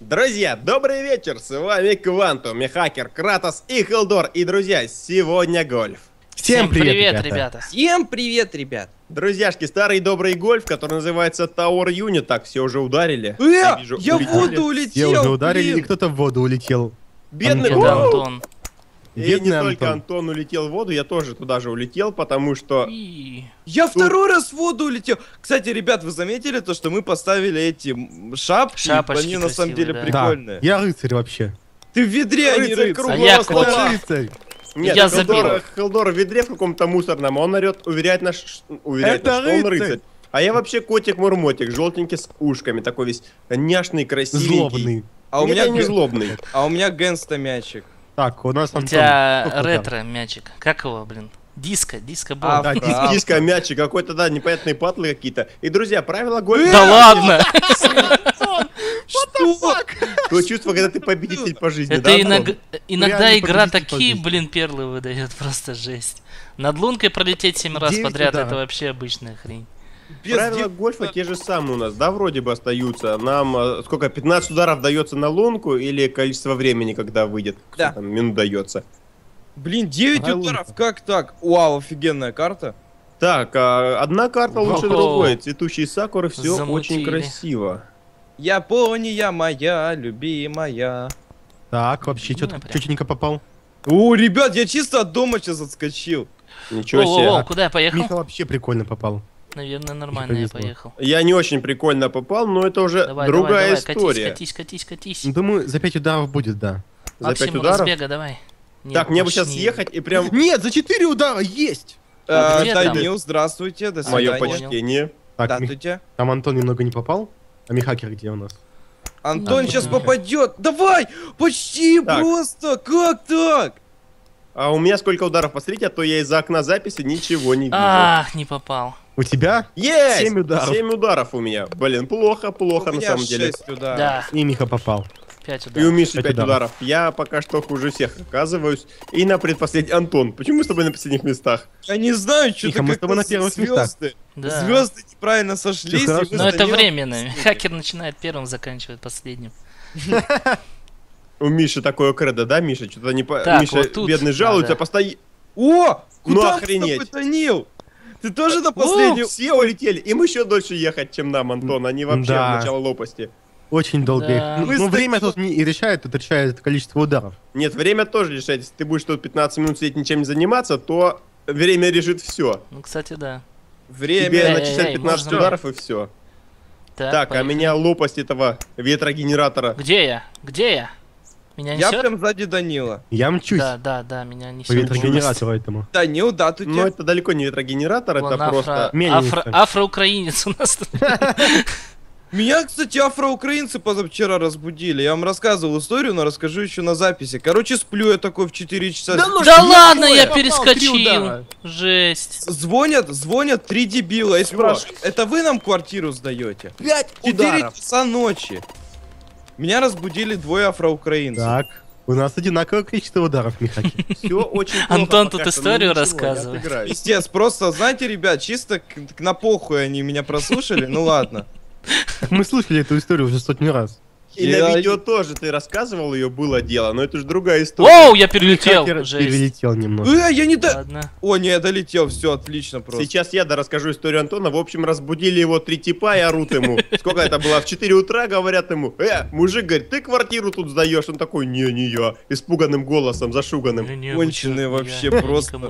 Друзья, добрый вечер! С вами Квантум, Мехакер, Кратос и Хелдор. И, друзья, сегодня гольф. Всем привет, ребята. Всем привет, ребят. Друзьяшки, старый добрый гольф, который называется Tower Unit. Так, все уже ударили. Э, я, вижу, в улетели. воду Все улетел. уже ударили, блин. и кто-то в воду улетел. Бедный Антон. Да, И не Бедный только Антон. Антон улетел в воду, я тоже туда же улетел, потому что... И- Я второй раз в воду улетел. Кстати, ребят, вы заметили то, что мы поставили эти шапки? Шапочки Они на самом деле Да, прикольные. я рыцарь вообще. Ты в ведре, а не Рыцарь рыцарь. А я котик. рыцарь. Нет, Я Хелдор, забил. Хелдор в ведре в каком-то мусорном, а он орет, уверяет нас, ш- уверяет Это нас, что он рыцарь. рыцарь. А я вообще котик-мурмотик, желтенький с ушками, такой весь няшный, красивенький. Злобный. А у Нет, меня не злобный. А у меня гэнста мячик. Так, у нас У Антон. тебя Сколько ударов? ретро мячик. Как его, блин? Диско, диско был. А, Да, Дис- А. Диско, мячик, какой-то, да, непонятные патлы какие-то. И, друзья, правила гольфа. Да ладно! Что? То чувство, когда ты победитель по жизни, да? Это иногда игра такие, блин, перлы выдает, просто жесть. Над лункой пролететь 7 раз подряд, это вообще обычная хрень. Без Правила дев- гольфа те же самые у нас, да, вроде бы остаются. Нам э, сколько, 15 ударов дается на лунку или количество времени, когда выйдет? Да. Там, минут дается. Блин, 9 Ага, ударов, лунка. как так? Вау, офигенная карта. Так, а, одна карта лучше другой. Цветущие сакуры, все очень Замутили. красиво. Япония моя любимая. Так, вообще, Ну, что-то прям. четенько попал. О, ребят, я чисто от дома сейчас отскочил. Ничего себе. о, куда я поехал? Миха вообще прикольно попал. Наверное, нормально я поехал. Я не очень прикольно попал, но это уже Давай, другая давай, давай, история. катись, катись, катись, Ну, катись. Думаю, за 5 ударов будет, да. За Максим, пять ударов. разбега, давай. Нет, Так, мне бы сейчас не- съехать и прям Нет, за 4 удара есть! А Э, там? Данил, здравствуйте, до мое свидания. понял. почтение. Так, Здравствуйте. там Антон немного не попал. А Михакер где у нас? Антон Да, сейчас да. попадет. Давай! Почти Так. просто! Как так? А у меня сколько ударов, посмотрите, а то я из-за окна записи ничего не вижу. Ах, не попал. У тебя? Есть! семь ударов. Семь ударов у меня. Блин, плохо, плохо У на меня самом деле. ударов. Да, И Миха попал. 5 И у ударов. Миши Пять 5 ударов. ударов. Я пока что хуже всех оказываюсь. И на предпоследний Антон. Почему мы с тобой на последних местах? Я не знаю, что Тихо, мы с тобой на первых местах. звезды. Да. Звезды неправильно сошлись. Но это временно. Хакер начинает первым, заканчивает последним. У Миши такое кредо, да, Миша? Что-то не по... Миша бедный жалуется, постоянно... О! Ну Куда охренеть. Ты тоже на последнюю... Все улетели. Им еще дольше ехать, чем нам, Антон. Они вообще Да. в начало лопасти. Очень долго. Да. Ну, с время тут не и решает, тут решает количество ударов. Нет, время тоже решает. Если ты будешь тут 15 минут сидеть ничем не заниматься, то время решит все. Ну, кстати, да. Время. Тебе Эй, начислят эй, 15 можно- ударов и все. Так, Так, а меня лопасть этого ветрогенератора. Где я? Где я? Меня Я несет? прям сзади Данила. Я мчусь Да, да, да, меня по несет. ветрогенератору этому. Данил, да, тут Но это далеко не ветрогенератор, Вон это афро- просто... Афро- Афроукраинец у нас тут. Меня, кстати, афроукраинцы позавчера разбудили. Я вам рассказывал историю, но расскажу еще на записи. Короче, сплю я такой в 4 часа. ну Да ладно, я перескочил. Жесть. Звонят, звонят три дебила и спрашивают, это вы нам квартиру сдаете? 5 4 часа ночи. Меня разбудили двое афроукраинцев. Так, у нас одинаковое количество ударов, Михаки. Все очень плохо Антон тут но историю рассказывает. Пиздец, просто, знаете, ребят, чисто на похуй они меня прослушали, ну ладно. Мы слышали эту историю уже сотню раз. И Я- на видео тоже ты рассказывал ее, было дело, но это же другая история. Оу, я перелетел. Перелетел немного. Э, я не до... Ладно. О, не, я долетел, все отлично просто. Сейчас я да расскажу историю Антона. В общем, разбудили его три типа и орут ему. Сколько это было? В 4 утра говорят ему, э, мужик, говорит, ты квартиру тут сдаешь. Он такой, не, не я. Испуганным голосом, зашуганным. Конченые вообще просто.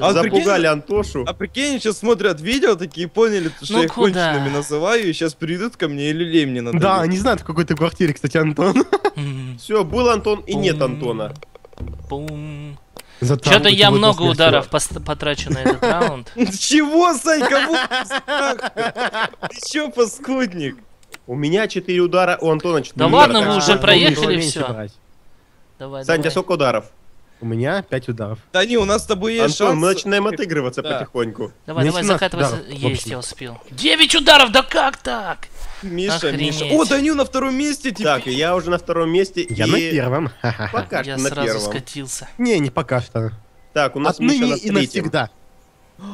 А Запугали Антошу. А прикинь, они сейчас смотрят видео, такие поняли, что Ну я конченными называю, и сейчас придут ко мне и люлей мне надо. Да, не знаю, в какой ты квартире, кстати, Антон. Все, был Антон и нет. Антона. Что-то я много ударов потрачу на этот раунд. Чего, Сань, кому? Ты чё, паскудник? У меня 4 удара, у Антона 4 Да удара. ладно, Так вы что- уже проехали всё. брать. Давай, Сань, у тебя давай. сколько ударов? У меня 5 ударов. Да не, у нас с тобой есть Антон, шанс. мы начинаем отыгрываться Да. потихоньку. Давай, давай, 17 закатывайся. ударов, в Есть, я успел. 9 ударов, да как так? Миша, Охренеть. Миша. О, Данил на втором месте теперь. Так, и я уже на втором месте. Я и на первом. Пока Я что на сразу первом. скатился. Не, не пока что. Так, у нас Миша Отныне на и третьем. навсегда.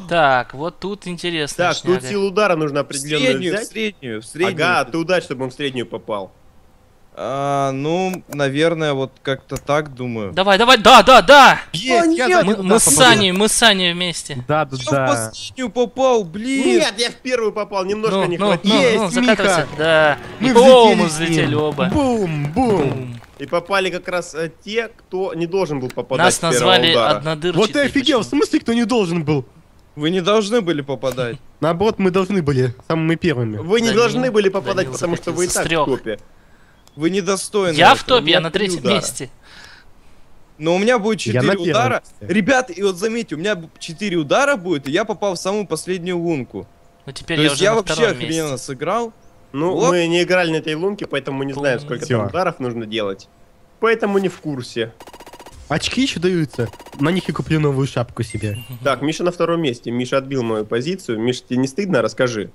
Так, вот тут интересно. Так, тут силу удара нужно в определенную среднюю, в взять. среднюю, в среднюю. Ага, ты ударь, чтобы он в среднюю попал. А, ну, наверное, вот как-то так думаю. Давай, давай, да, да, да! Есть, я нет, за Мы, мы с. Саней, мы с Саней вместе. Да, да, Я в да. последнюю попал, блин. Нет, я в первую попал, немножко Ну, не ну, хватило. ну, Есть, ну. Миха. Да. Мы О, взлетели мы оба. Бум, бум. Бум. И попали как раз э, те, кто не должен был попадать Нас назвали удара. однодырчатые. Вот ты офигел, в почему? смысле, кто не должен был? Вы не должны были попадать. Наоборот, мы должны были самыми первыми. Вы не Данил- должны были попадать, Данил потому что вы и так в топе. Вы недостойны. Я в этого. топе, я на третьем удара. месте. Но у меня будет Я 4 на первом удара. Ребята, и вот заметьте, у меня 4 удара будет, и я попал в самую последнюю лунку. Ну теперь То я есть уже я на вообще охрененно месте. сыграл. Ну, Вот. мы не играли на этой лунке, поэтому мы не знаем, Бум. сколько там ударов нужно делать. Поэтому не в курсе. Очки еще даются. На них я куплю новую шапку себе. Так, Миша на втором месте. Миша отбил мою позицию. Миша, тебе не стыдно? Расскажи.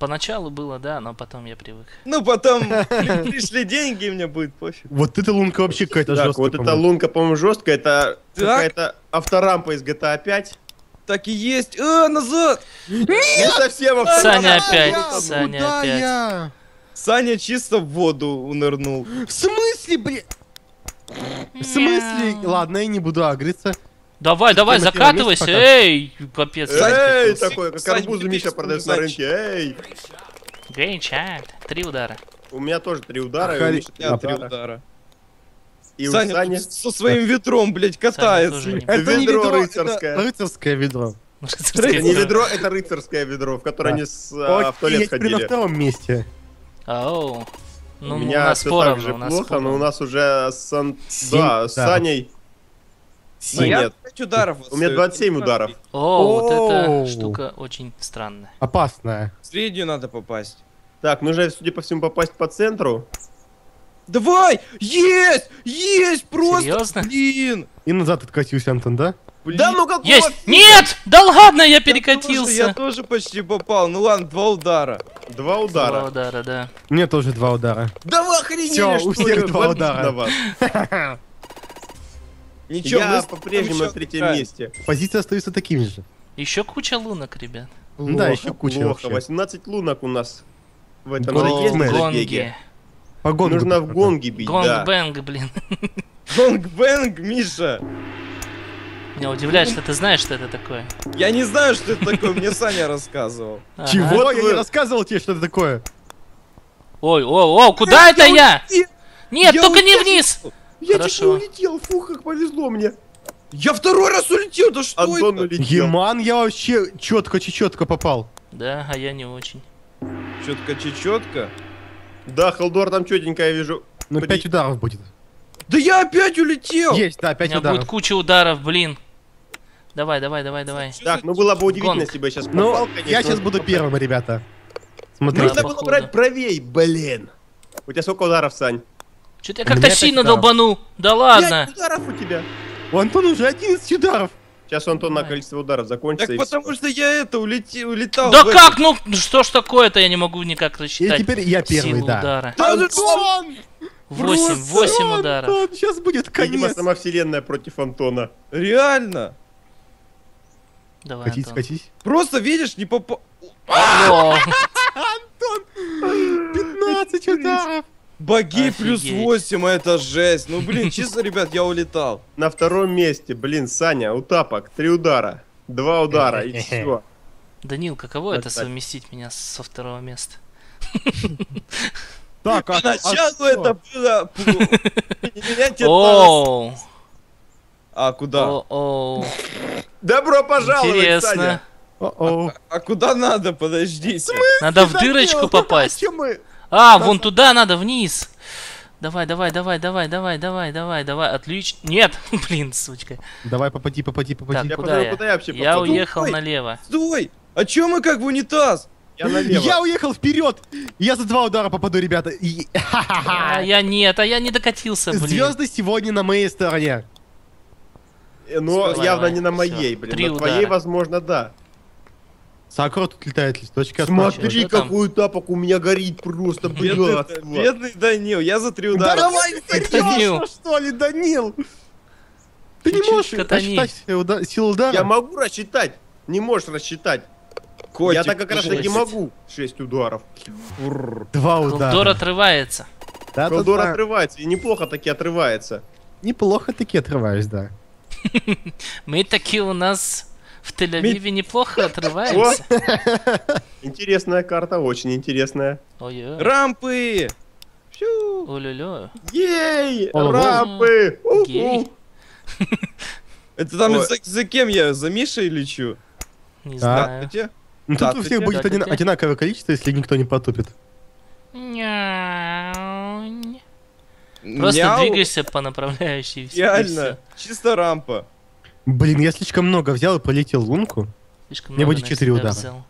Поначалу было, да, но потом я привык. Ну, потом при- пришли деньги, и мне будет пофиг. Вот эта лунка вообще какая-то так, жесткая. вот эта лунка, по-моему, жесткая. Это какая-то авторампа из GTA 5. Так и есть. А, назад! Не совсем авторампа. Саня опять. Саня опять. Саня чисто в воду унырнул. В смысле, блин? В смысле? Ладно, я не буду агриться. Давай, давай, закатывайся, эй, капец. Эй, такой, как арбузы Миша продает на рынке. Эй. Shot. Три удара. У меня тоже три удара, и у Миши три удара. И Саня тут со своим ведром, блядь, катается. не- Это не Ведро рыцарское. это рыцарское ведро. Это не ведро, это рыцарское ведро, в которое Да. они с, а, в туалет я теперь на ходили. втором месте. Оу. Ну, у у меня нас все поровну, так же плохо, но у нас уже с. Саней. Ну, я Нет. 5 ударов. У меня отстаю. 27 ударов. О, вот эта штука очень странная. Опасная. В среднюю надо попасть. Так, нужно, судя по всему, попасть по центру. Давай! Есть! Есть! Просто! Серьезно? Блин! И назад откатился, Антон, да? Блин. Да ну какого Есть! фига? Нет! Да ладно, я Я перекатился! тоже- Я тоже почти попал. Ну ладно, два удара. Два Два удара. удара, да. Меня тоже два удара. Да вы охренели, Всё, что у всех ли? два удара. Ничего, Я по-прежнему на третьем играем. месте. Позиции остаются такими же. Еще куча лунок, ребят. Ну да, еще куча Плохо. вообще. 18 лунок у нас в этом Гонг- Гонг-. Гонги. По гонгу Нужно в гонги бить, да. Гонг-бэнг, блин. Гонг-бэнг, Миша! Меня удивляет, что ты знаешь, что это такое. Я не знаю, что это такое, мне Саня рассказывал. Ага. Чего? Я не рассказывал тебе, что это такое. Ой, о, о, куда это я? Нет, Я только не вниз! Я Хорошо. чуть не улетел, фух, как повезло мне. Я второй раз улетел, да что Антон это? улетел. Еман, я вообще четко, четко попал. Да, а я не очень. Четко-чечетко. Да, Халдор там четенько, я вижу. Ну, При- пять ударов будет. Да я опять улетел! Есть, да, У пять меня ударов. будет куча ударов, блин. Давай, давай, давай, давай. Так, ну было бы удивительно, Гонг. если бы я сейчас Ну, попал, конечно. я сейчас буду первым, ребята. Нужно Да, было походу. брать правей, блин. У тебя сколько ударов, Сань? Что-то я как-то сильно ударов. долбанул. Да ладно. Пять ударов у тебя. У Антона уже 11 ударов. Сейчас у Антона количество ударов закончится. Так и потому всё. что я это улети, улетал. Да как? Ну что ж такое-то, я не могу никак И рассчитать. теперь я первый, Силу да. удара. Да, Антон! Восемь, Просто восемь ударов. Антон, сейчас будет Видимо, конец. сама вселенная против Антона. Реально. Давай, Катись, Антон. катись. Просто видишь, не попал. О, 15 ударов. Боги плюс Офигеть. 8, это жесть. Ну блин, чисто, ребят, я улетал. На втором месте, блин, Саня, у тапок, три удара. Два удара, и все. Данил, каково это совместить меня со второго места? Так, а, Поначалу а это было... Меня А куда? Добро пожаловать. Саня. О-о. А куда надо? Подождите. Надо в дырочку ну, попасть. мы? А, вон туда надо, вниз. Давай, давай, давай, давай, давай, давай, давай, давай, отлично. Нет, блин, сучка. Давай, попади, попади, попади. Я Куда подумал, я? куда я вообще Я попаду? уехал Ой. налево. Стой! А чё мы как в унитаз? Я налево. Я уехал вперед! Я за два удара попаду, ребята. И- А я нет, а я не докатился, блин. Звезды сегодня на моей стороне. Э, Но Давай, явно давай, не на всё. моей, блин. Три на твоей, удара. возможно, да. Сакура тут летает, листочки Смотри, какой тапок у меня горит просто, блядь. бедный Данил, я за три Да удара. давай, Данил. Данил! что ли, Данил? Ты не можешь рассчитать силу удара? Я могу рассчитать. Не можешь рассчитать. Котик, я так как раз таки могу. 6 ударов. Два удара. Колдор отрывается. Колдор Да-да-да. отрывается, и неплохо таки отрывается. Неплохо таки отрываешь, да. Мы такие у нас в Тель-Авиве неплохо О, отрываемся. интересная карта, очень интересная. Рампы! Олю-лю. Ей! Рампы! Это там за, кем я? За Мишей лечу? Не знаю. Ну тут у всех будет одинаковое количество, если никто не потупит. Просто двигайся по направляющей. Реально. Чисто рампа. Блин, я слишком много взял и полетел в лунку. Слишком Мне много будет на четыре себя удара. взял.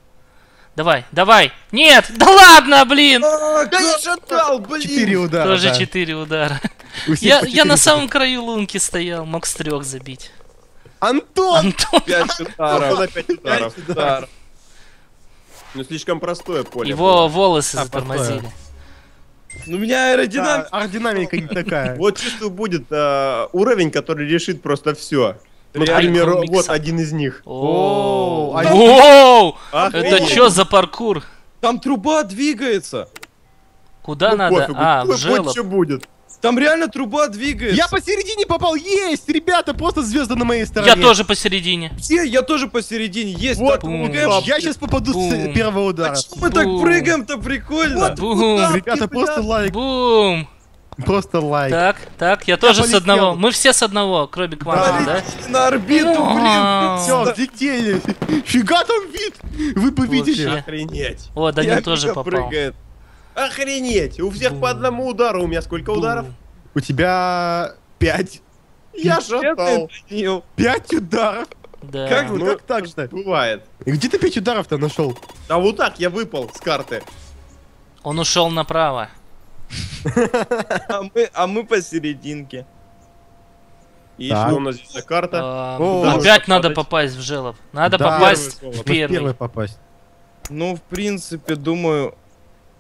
Давай, давай! Нет! Да ладно, блин! А, да шатал, блин! Четыре удара. Тоже да. четыре удара. У всех Я, я на самом краю лунки стоял, мог с трех забить. Антон! Антон, Пять Он ударов. опять ударов. Пять ударов. Ну слишком простое поле. его волосы А, затормозили. Ну, у меня Да, аэродинамика. аэродинамика не такая. Вот чувствую будет э, уровень, который решит просто все. Комикса. вот один из них. О, а- Воу! Это что за паркур? Там труба двигается. Куда Ну, надо? А, в желоб. Вот что будет. Там реально труба двигается. Я посередине попал! Есть! Ребята, просто звезды на моей стороне. Я тоже посередине. Где? Я тоже посередине. Есть. Вот, бум. Я сейчас попаду Бум. с первого удара. А чё мы так прыгаем-то прикольно? Бум. Ребята, просто лайк, Бум! Просто лайк. Так, так, я тоже с одного. Мы все с одного, кроме Кванта, да? На орбиту, А. блин. Все, взлетели. Фига там вид! Вы победили. Вообще. Охренеть. О, Данил тоже попал. прыгает. Охренеть. У всех Бум. по одному удару. У меня сколько ударов? У тебя пять. Я шатал. Пять ударов. Да. Как, Ну, ну, как так-то? Бывает. И где ты пять ударов-то нашел? А вот так я выпал с карты. Он ушел направо. А мы, а мы посерединке. И Так. что у нас здесь за карта? А, О, да, Опять надо попасть в желоб. Надо Да. попасть Первый в. Первый. первый. попасть. Ну, в принципе, думаю...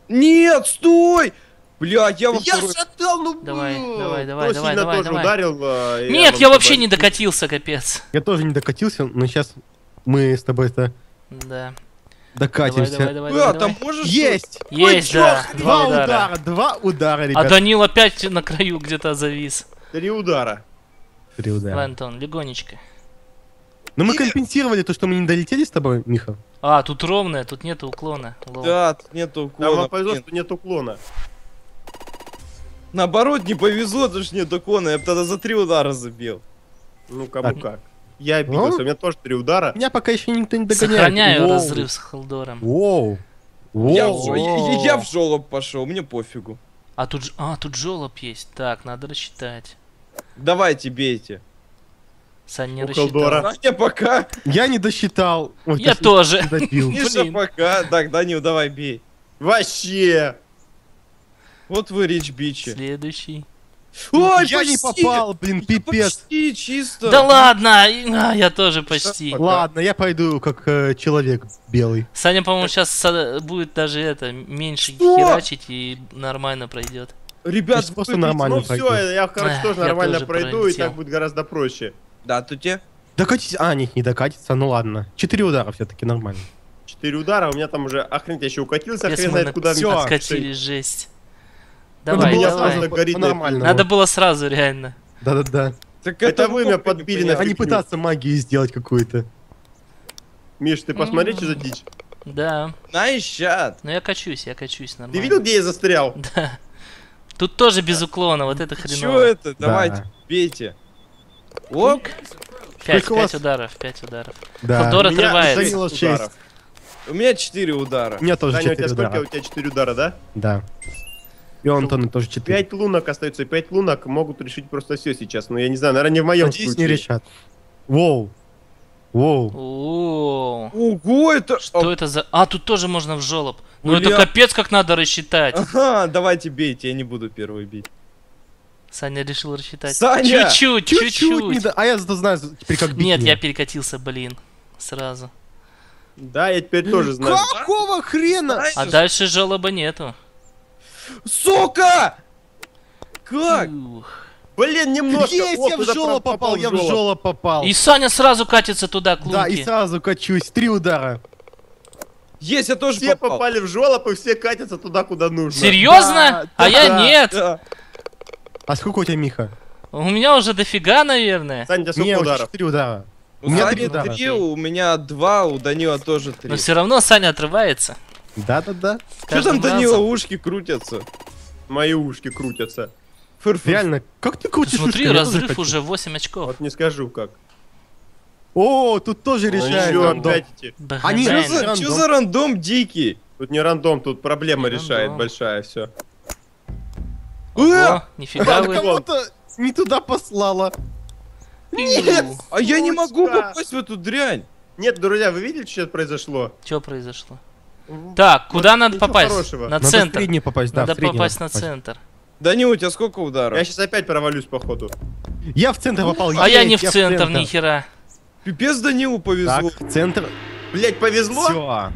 Нет, стой! Бля, я во Я второй... шатал, ну Давай, блин. давай, давай, давай, давай, тоже давай. ударил. э, Нет, вам я вообще не докатился, капец. Я тоже не докатился, но сейчас мы с тобой-то Да. Докатимся. давай, давай, давай, там давай. можешь... Есть! Есть, Ой, да. чё, Два Два удара. удара, два удара, А ребят. Данил опять на краю где-то завис. Три удара. Три удара. Давай, Антон, легонечко. Но мы компенсировали то, что мы не долетели с тобой, Миха. А, тут ровное, тут нету уклона. Лол. Да, тут нету уклона. вам повезло, блин. что нет уклона. Наоборот, не повезло, потому что нет уклона. Я бы тогда за три удара забил. Ну, кому А. как. Я обиделся, Ну? у меня тоже три удара. Меня пока еще никто не догоняет. Сохраняю Воу. разрыв с Халдором. Воу. Я в, Воу. я- я- в жолоб пошел, мне пофигу. А тут, а, тут жолоб есть. Так, надо рассчитать. Давайте, бейте. Сань не рассчитал. Халдора. Саня, пока. Я не досчитал. Ой, Я тоже. Миша, пока. Так, Данил, давай, бей. Вообще. Вот вы речь бичи. Следующий. Ой, Я не почти! попал, блин, Я пипец. Почти, чисто. Да ладно! и- а, я тоже почти. Ладно, я пойду как э, человек белый. Саня, по-моему, сейчас будет даже это меньше Что? херачить и нормально пройдет. Ребят, Ты просто вы- нормально Ну пройду. все, я, короче, Эх, тоже я нормально тоже пройду, и пролетел. так будет гораздо проще. Да, тут те. Докатить. А, нет, не докатится, ну ладно. Четыре удара все-таки нормально. Четыре удара, у меня там уже охренеть, я еще укатился, Если хрен знает куда. Всё. мне откатили жесть. Надо Давай, было давай. сразу Горит на по-нормальному. Надо было сразу, реально. Да-да-да. Так Это вы меня подбили на А не пытаться магию сделать какую-то. Миш, ты посмотри, что за дичь. Да. Shot. Но я качусь, я качусь Ты нормально. видел, где я застрял? Да. Тут тоже без уклона, вот это Чё хреново. это? Давайте, бейте. Оп. Пять, ударов, пять ударов. Да. Меня отрывается. У меня четыре удара. У меня тоже Даня, у тебя четыре сколько? удара. У тебя четыре удара, да? Да. И у Антона тоже четыре. Пять лунок остается, пять лунок могут решить просто все сейчас. Но я не знаю, наверное, не в моем Надеюсь, не случае. решат. Воу. Воу. О, Ого, это... что это за... А, тут тоже можно в жолоб. Ну это Бля. капец, как надо рассчитать. Ага, давайте бейте, я не буду первый бить. Саня решил рассчитать. Саня! Чуть-чуть, Чуть-чуть. не до- А я зато знаю теперь как бить. Нет, меня. я перекатился, блин. Сразу. Да, я теперь тоже знаю. Какого хрена? А дальше жолоба нету. Сука! Как? Ух. Блин, немножко. Есть, О, я в жолоб про- попал, я в жолоб. жолоб попал. И Саня сразу катится туда, к Да, и сразу качусь. Три удара. Есть, я тоже Все попал. попали в жолоб и все катятся туда, куда нужно. Серьезно? Да, а я да, нет. Да. А сколько у тебя, Миха? У меня уже дофига, наверное. Саня, у тебя сколько ударов? 4 удара. У У меня три удара. три, у меня два, у Данила тоже три. Но все равно Саня отрывается. Да-да-да. Что там Данила ушки крутятся? Мои ушки крутятся. Фыр-фыр. Реально, как ты крутишь Смотри, тоже разрыв уже 8 очков. Вот не скажу как. О, тут тоже Ну, решает рандом. Они Что за, Рандом. чё за рандом дикий? Тут не рандом, тут проблема Не решает рандом. большая, все. Ого, нифига вы. Кого-то не туда послала. Нет! А я не могу попасть в эту дрянь. Нет, друзья, вы видели, что сейчас произошло? Что произошло? Так, куда надо ничего попасть? хорошего. На Надо в центр. средний попасть, да, Надо в средний попасть на центр. Данила, у тебя сколько ударов? Я сейчас опять провалюсь, походу. Я в центр попал. А я есть, не в центр, ни хера. Пипец Данилу повезло. Так, центр. Блять, повезло? Все.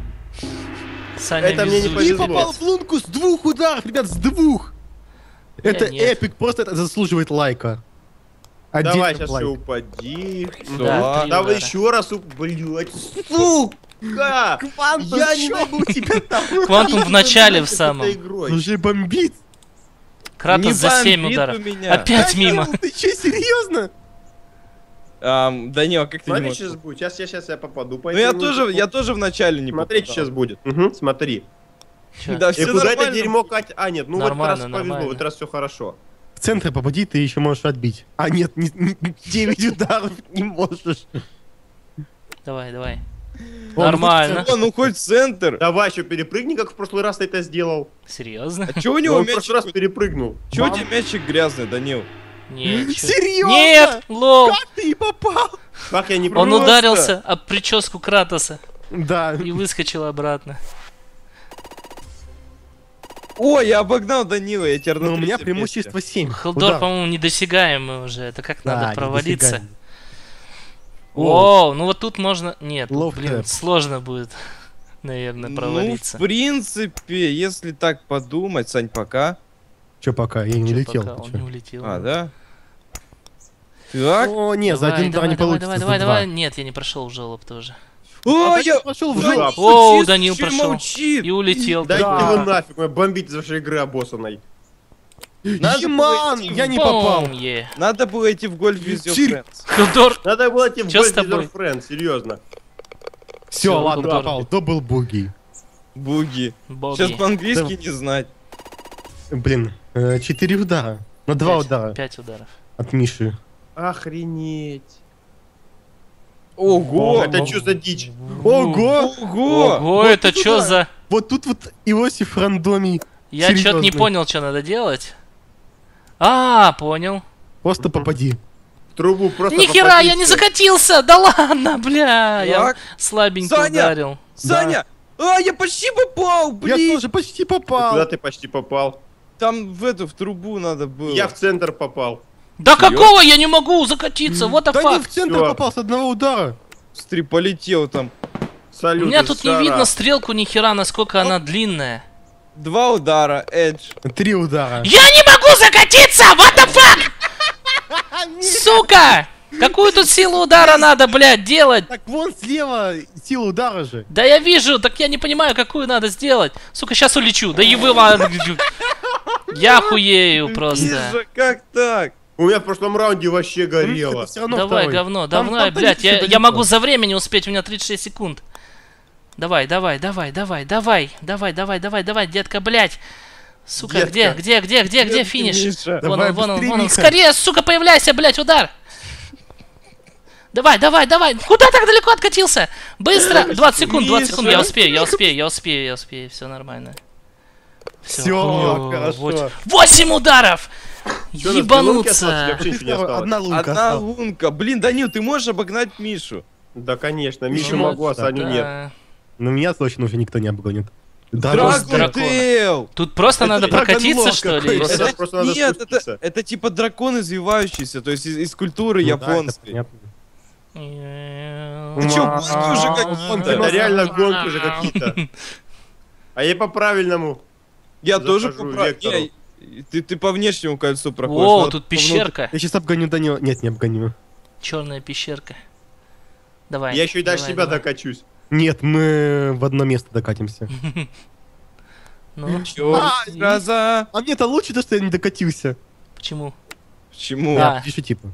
Саня Это мне не везучий. И повезло. попал в лунку с двух ударов, ребят, с двух. Я Это нет. эпик, просто это заслуживает лайка. Давай, сейчас лайк. все упади. Да, три Давай удара. еще раз, уп- блять, сука! Квантум, Я не могу тебя там. Квантум в начале в самом. Уже бомбит. Кратос Не за 7 бомбит ударов. Опять мимо. Ты че, серьезно? Ам, Данила, как ты не Смотри, сейчас будет. Сейчас, я сейчас я попаду. по Ну я тоже, я тоже в начале не Смотри, попадал. сейчас будет. Смотри. Чё? Да, И все куда это дерьмо катит? А, нет, ну Нормально, вот раз повезло, вот раз все хорошо. В центр попади, ты еще можешь отбить. А нет, не, не- 9 ударов не можешь. Давай, давай. Нормально. Ну хоть центр. Давай еще перепрыгни, как в прошлый раз ты это сделал. Серьезно? А чё у Ну, него в прошлый раз перепрыгнул. Чё у тебя мячик грязный, Данил? Нет, Серьезно? Нет, лол. Как ты и попал? Как я не Он ударился об прическу Кратоса Да. и выскочил обратно. О, я обогнал Данила, я теперь на Но у меня преимущество 7. Хелдор, по-моему, недосягаемый уже. Это как надо провалиться. О, ну вот тут можно... Нет, Love блин, tap. сложно будет, наверное, Ну, провалиться. в принципе, если так подумать, Сань, пока. Че пока? Я не Чё, улетел. пока он не улетел. А, да? Так. О, не, за Давай, один удар давай, не давай, получится. давай, за давай, давай. Нет, я не прошел жолоб тоже. О, А я... пошел в жопу. О, Данил прошел. молчит. И улетел. Дайте Да. его нафиг, бомбить из вашей игры обоссанной. Надо Диман, было идти я не в- попал. Надо было идти в гольф your friends. Хелдор, Надо было идти в Gold тобой? Friends, серьезно. Все, ладно, попал. Дабл буги. Буги. боги. Сейчас по-английски не знать. Блин, 4 удара. На 2 Пять- удара Пять ударов. от Миши. Охренеть. Ого! Это что за дичь? Ого! Ого! Ого, вот это что за... Вот тут вот Иосиф рандомий. Я что-то не понял, что надо делать. А, понял. Просто попади. В трубу просто Нихера, попади, я не закатился! Да ладно, бля! Я слабенько Саня! ударил. Саня! А, я почти попал, Я блин! тоже почти Куда попал. ты почти попал? Там в эту, в трубу надо было. Я в центр попал. Да Серьёзно? какого я не могу закатиться? Вот the Да не в центр Всё. попал с одного удара. Стри полетел там. У Салют. меня тут не видно стрелку ни хера, насколько она длинная. Два удара, Эдж. Три удара. Я не могу закатиться! What the fuck? Сука! Какую тут силу удара надо, блядь, делать? Так вон слева сила удара же. Да я вижу, так я не понимаю, какую надо сделать. Сука, сейчас улечу. Да и вы... Я хуею просто. Как так? У меня в прошлом раунде вообще горело. Давай, говно, давай, там блядь, я, могу за время не успеть, у меня 36 секунд. Давай, давай, давай, давай, давай, давай, давай, давай, давай, детка, блядь. Сука, Детка. где, где, где, где, где финиш? Миша. Вон Давай он, вон он, вон он. Скорее, сука, появляйся, блядь, удар. Давай, давай, давай. Куда так далеко откатился? Быстро. 20 секунд, 20 секунд. Я успею, я успею, я успею, я успею. Все нормально. Всё, хорошо. 8 ударов! Осталось? Ебануться! Одна лунка Одна лунка. Блин, Данил, ты можешь обогнать Мишу? Да, конечно. Мишу Ну, могу, а. Саню нет. Да. Но меня точно уже никто не обгонит. Да, Дракон. Тут просто Это надо прокатиться, что ли? Просто- просто надо Нет, это, это типа дракон извивающийся, то есть из, из культуры Ну да, японской. понятно. Ты чё, гонки уже какие-то? Это реально гонки же какие-то. А я по правильному. Я тоже попра- вектору. Не, ты, ты по внешнему кольцу проходишь. О, тут пещерка. Я сейчас обгоню него. Нет, не обгоню. Черная пещерка. Давай. Я еще и дальше давай. докачусь. Нет, мы в одно место докатимся. Ну, Чё, А, гроза? А мне-то лучше, то, что я не докатился. почему? Почему? Да. Пиши типа.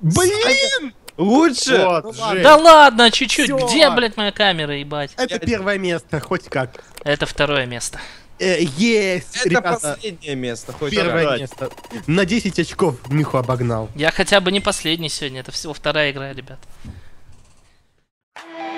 Блин! Лучше? Вот, Ну. Да ладно, чуть-чуть. Где, блядь, моя камера, ебать? Это Я- первое место, хоть как. Это второе место. Э, Есть, Это ребята, последнее место, хоть первое как. место. На 10 очков Миху обогнал. Я хотя бы не последний сегодня, это всего вторая игра, ребят. Yeah.